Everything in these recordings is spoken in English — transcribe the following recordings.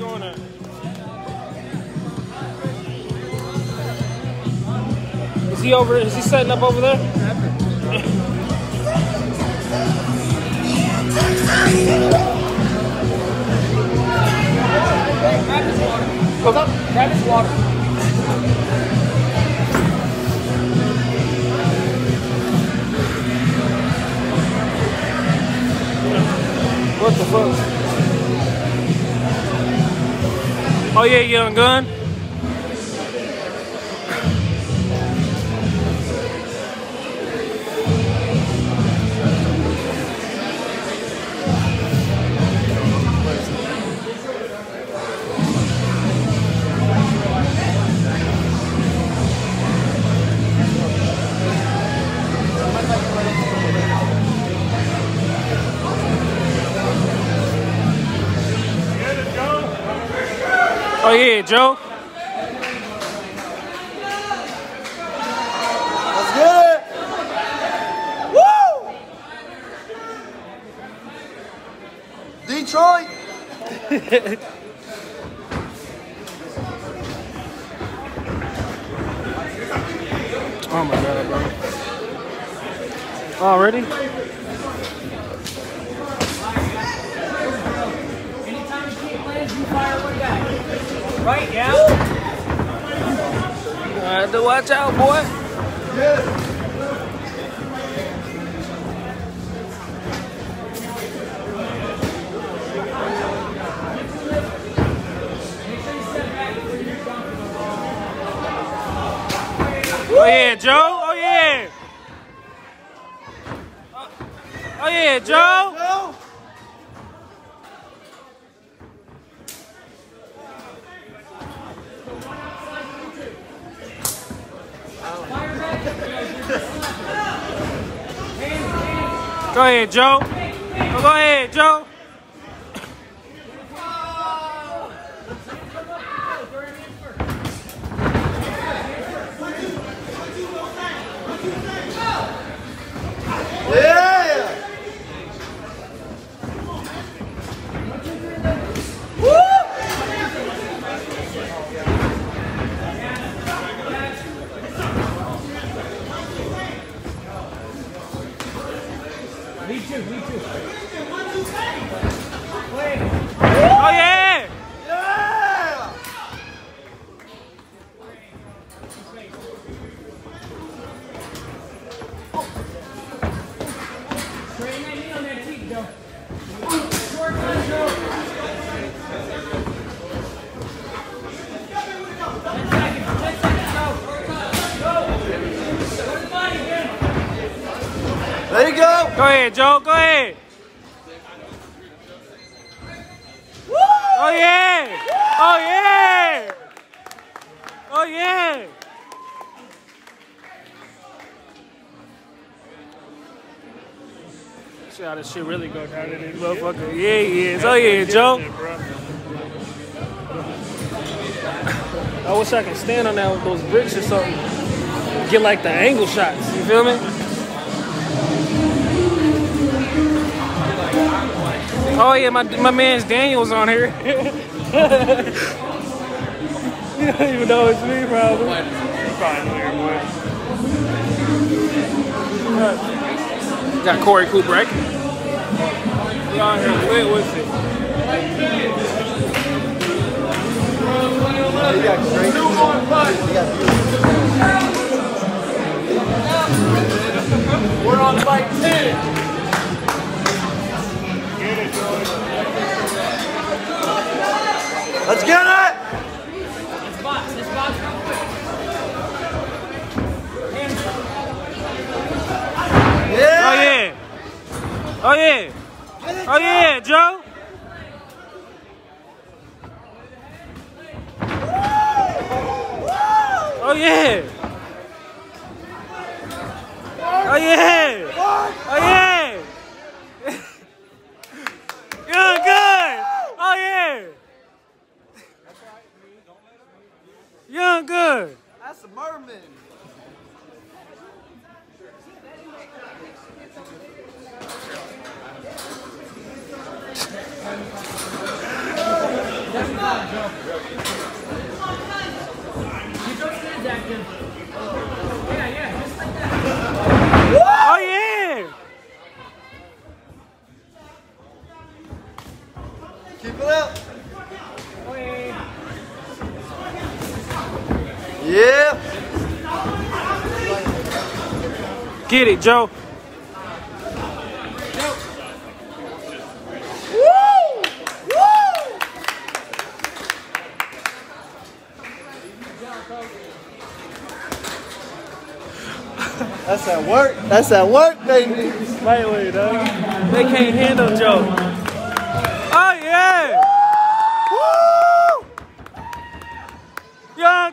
Is he over? Is he setting up over there? Grab his water. What the fuck? Oh yeah, young gun. Oh yeah, Joe. Let's get it! Woo! Detroit! Oh my god, bro. Oh, Already? Anytime you keep plans, you fire one guy. Right, yeah? I have to watch out, boy. Oh yeah, Joe. Oh yeah. Oh yeah, Joe. Go ahead, Joe. Go ahead, Joe. Me too, me too. Oh yeah. Yeah! Straighten that knee on that teeth, Joe. Short gun, Joe. Ten seconds, ten seconds, go. Go. Go to the body again. There you go! Ahead, Joe. Go ahead. Oh yeah. Oh yeah. Oh yeah. See how this shit really go down in this motherfucker. Yeah, he is. Oh yeah, Joe. I wish I could stand on that with those bricks or something. Get like the angle shots. You feel me? Oh yeah, my my man's Daniel's on here. you don't even know it's me, probably. You probably know your boy. Got Corey Cooper, right? You on here lit with it. Let's get it! Box, box real quick. Up. Oh Yeah! yeah. Oh yeah. Oh, oh yeah, Joe. Oh yeah. Oh yeah. Oh yeah. sound good. That's a merman. Oh, yeah. Keep it up. Yeah. Get it, Joe. That's at work. That's at work, baby. Slightly, though. They can't handle Joe. Oh, yeah! Woo! Young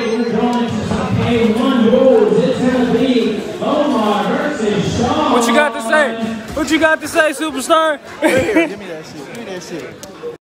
What you got to say? Superstar? Here, give me that shit. Give me that shit.